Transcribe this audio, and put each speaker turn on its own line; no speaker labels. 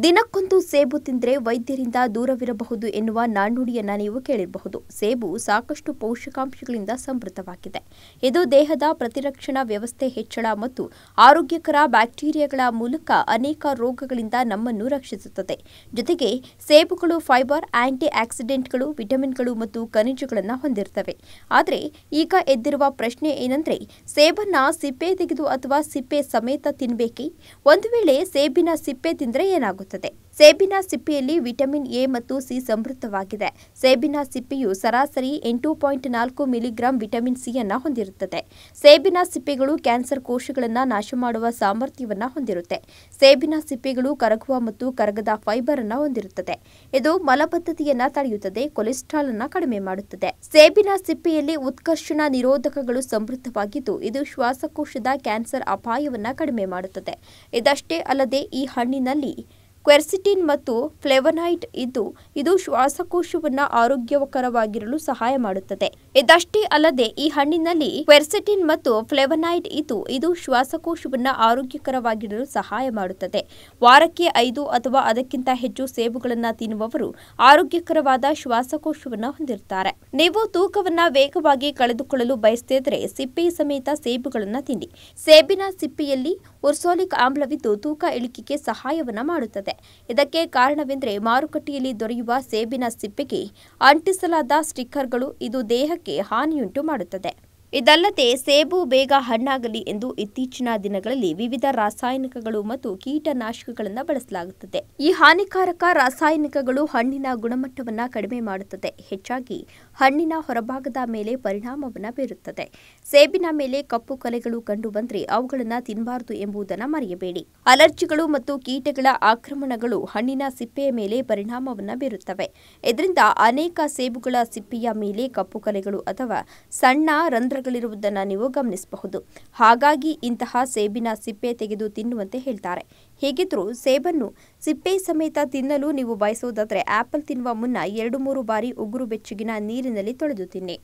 ದಿನಕ್ಕೊಂದು ಸೇಬು ತಿಂದರೆ ವೈದ್ಯರಿಂದ ದೂರವಿರಬಹುದು ಎನ್ನುವ ನಾಣ್ಣುಡಿಯನ್ನ ನೀವು ಕೇಳಿರಬಹುದು. ಸೇಬು ಸಾಕಷ್ಟು ಪೋಷಕಾಂಶಗಳಿಂದ ಸಮೃದ್ಧವಾಗಿದೆ. ಇದು ದೇಹದ ಪ್ರತಿರಕ್ಷಣಾ ವ್ಯವಸ್ಥೆ ಹೆಚ್ಚಳ ಮತ್ತು ಆರೋಗ್ಯಕರ ಬ್ಯಾಕ್ಟೀರಿಯಾಗಳ ಮೂಲಕ ಅನೇಕ ರೋಗಗಳಿಂದ ನಮ್ಮನ್ನು ರಕ್ಷಿಸುತ್ತದೆ. ಜೊತೆಗೆ ಸೇಬುಗಳು ಫೈಬರ್ ಆಂಟಿ ಆಕ್ಸಿಡೆಂಟ್ಗಳು ವಿಟಮಿನ್ಗಳು ಮತ್ತು ಖನಿಜಗಳನ್ನು ಹೊಂದಿರುತ್ತವೆ ಆದರೆ ಈಗ ಎದ್ದಿರುವ ಪ್ರಶ್ನೆ ಏನಂದ್ರೆ, ಸೇಬನ್ನ ಸಿಪ್ಪೆ ತೆಗೆದು ಅಥವಾ ಸಿಪ್ಪೆ ಸಮೇತ ತಿನ್ಬೇಕೇ? ಒಂದು ವೇಳೆ ಸೇಬಿನ ಸಿಪ್ಪೆ ತಿಂದ್ರೆ ಏನಾಗುತ್ತದೆ ಸೇಬಿನ ಸಿಪ್ಪೆಯಲ್ಲಿ ವಿಟಮಿನ್ ಎ ಮತ್ತು ಸಿ ಸಮೃದ್ಧವಾಗಿದೆ. ಸೇಬಿನ ಸಿಪ್ಪೆಯು ಸರಾಸರಿ ಎಂಟು ಪಾಯಿಂಟ್ ನಾಲ್ಕು ಮಿಲಿಗ್ರಾಂ ವಿಟಮಿನ್ ಸಿ ಅನ್ನ ಹೊಂದಿರುತ್ತದೆ. ಸೇಬಿನ ಸಿಪ್ಪೆಗಳು ಕ್ಯಾನ್ಸರ್ ಕೋಶಗಳನ್ನು ನಾಶ ಮಾಡುವ ಸಾಮರ್ಥ್ಯವನ್ನು ಹೊಂದಿರುತ್ತೆ. ಸೇಬಿನ ಸಿಪ್ಪೆಗಳು ಕರಗುವ ಮತ್ತು ಕರಗದ ಫೈಬರ್ ಅನ್ನು ಹೊಂದಿರುತ್ತದೆ. ಇದು ಮಲಬದ್ಧತೆಯನ್ನು ತಡೆಯುತ್ತದೆ, ಕೊಲೆಸ್ಟ್ರಾಲ್ ಅನ್ನು ಕಡಿಮೆ ಮಾಡುತ್ತದೆ. ಸೇಬಿನ ಸಿಪ್ಪೆಯಲ್ಲಿ ಉತ್ಕರ್ಷಣ ನಿರೋಧಕಗಳು ಸಮೃದ್ಧವಾಗಿದ್ದು, ಇದು ಶ್ವಾಸಕೋಶದ ಕ್ಯಾನ್ಸರ್ ಅಪಾಯವನ್ನು ಕಡಿಮೆ ಮಾಡುತ್ತದೆ. ಇದಷ್ಟೇ ಅಲ್ಲದೆ ಈ ಹಣ್ಣಿನಲ್ಲಿ ಕ್ವೆರ್ಸಿಟಿನ್ ಮತ್ತು ಫ್ಲೆವನೈಟ್ ಇದ್ದು ಇದು ಶ್ವಾಸಕೋಶವನ್ನು ಆರೋಗ್ಯಕರವಾಗಿರಲು ಸಹಾಯ ಮಾಡುತ್ತದೆ. ಇದಷ್ಟೇ ಅಲ್ಲದೆ ಈ ಹಣ್ಣಿನಲ್ಲಿ ಕ್ವೆರ್ಸಿಟಿನ್ ಮತ್ತು ಫ್ಲೆವನೈಟ್ ಇದ್ದು ಇದು ಶ್ವಾಸಕೋಶವನ್ನು ಆರೋಗ್ಯಕರವಾಗಿರಲು ಸಹಾಯ ಮಾಡುತ್ತದೆ. ವಾರಕ್ಕೆ ಐದು ಅಥವಾ ಅದಕ್ಕಿಂತ ಹೆಚ್ಚು ಸೇಬುಗಳನ್ನು ತಿನ್ನುವವರು ಆರೋಗ್ಯಕರವಾದ ಶ್ವಾಸಕೋಶವನ್ನು ಹೊಂದಿರುತ್ತಾರೆ. ನೀವು ತೂಕವನ್ನು ವೇಗವಾಗಿ ಕಳೆದುಕೊಳ್ಳಲು ಬಯಸ್ತಿದ್ರೆ ಸಿಪ್ಪೆ ಸಮೇತ ಸೇಬುಗಳನ್ನು ತಿನ್ನಿ. ಸೇಬಿನ ಸಿಪ್ಪೆಯಲ್ಲಿ ಉರ್ಸೋಲಿಕ್ ಆಮ್ಲವಿದ್ದು ತೂಕ ಇಳಿಕೆಗೆ ಸಹಾಯವನ್ನು ಮಾಡುತ್ತದೆ. ಇದಕ್ಕೆ ಕಾರಣವೆಂದರೆ ಮಾರುಕಟ್ಟೆಯಲ್ಲಿ ದೊರೆಯುವ ಸೇಬಿನ ಸಿಪ್ಪೆಗೆ ಅಂಟಿಸಲಾದ ಸ್ಟಿಕ್ಕರ್ಗಳು ಇದು ದೇಹಕ್ಕೆ ಹಾನಿಯುಂಟು ಮಾಡುತ್ತದೆ. ಇದಲ್ಲದೆ ಸೇಬು ಬೇಗ ಹಣ್ಣಾಗಲಿ ಎಂದು ಇತ್ತೀಚಿನ ದಿನಗಳಲ್ಲಿ ವಿವಿಧ ರಾಸಾಯನಿಕಗಳು ಮತ್ತು ಕೀಟನಾಶಕಗಳನ್ನು ಬಳಸಲಾಗುತ್ತದೆ. ಈ ಹಾನಿಕಾರಕ ರಾಸಾಯನಿಕಗಳು ಹಣ್ಣಿನ ಗುಣಮಟ್ಟವನ್ನು ಕಡಿಮೆ ಮಾಡುತ್ತದೆ. ಹೆಚ್ಚಾಗಿ ಹಣ್ಣಿನ ಹೊರಭಾಗದ ಮೇಲೆ ಪರಿಣಾಮವನ್ನು ಬೀರುತ್ತದೆ. ಸೇಬಿನ ಮೇಲೆ ಕಪ್ಪು ಕಲೆಗಳು ಕಂಡುಬಂದರೆ ಅವುಗಳನ್ನು ತಿನ್ನಬಾರದು ಎಂಬುದನ್ನು ಮರೆಯಬೇಡಿ. ಅಲರ್ಜಿಗಳು ಮತ್ತು ಕೀಟಗಳ ಆಕ್ರಮಣಗಳು ಹಣ್ಣಿನ ಸಿಪ್ಪೆಯ ಮೇಲೆ ಪರಿಣಾಮವನ್ನು ಬೀರುತ್ತವೆ. ಇದರಿಂದ ಅನೇಕ ಸೇಬುಗಳ ಸಿಪ್ಪೆಯ ಮೇಲೆ ಕಪ್ಪು ಕಲೆಗಳು ಅಥವಾ ಸಣ್ಣ ರಂಧ್ರಗಳಿರುವುದನ್ನು ನೀವು ಗಮನಿಸಬಹುದು. ಹಾಗಾಗಿ ಇಂತಹ ಸೇಬಿನ ಸಿಪ್ಪೆ ತೆಗೆದು ತಿನ್ನುವಂತೆ ಹೇಳ್ತಾರೆ. ಹೇಗಿದ್ರೂ ಸೇಬನ್ನು ಸಿಪ್ಪೆ ಸಮೇತ ತಿನ್ನಲು ನೀವು ಬಯಸುವುದಾದರೆ ಆಪಲ್ ತಿನ್ನುವ ಮುನ್ನ ಎರಡು ಮೂರು ಬಾರಿ ಉಗುರು ಬೆಚ್ಚಗಿನ ನೀರಿನಲ್ಲಿ ತೊಳೆದು ತಿನ್ನಿ.